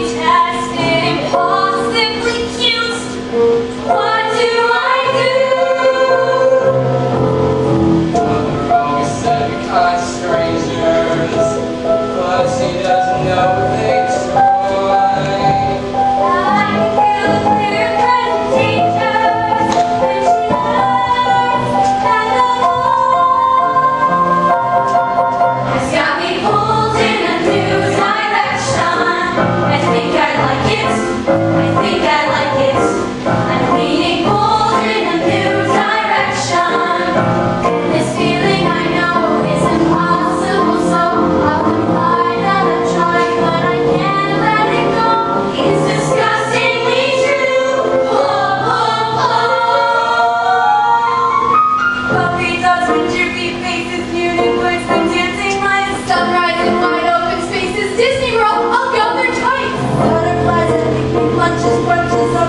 many. Lord.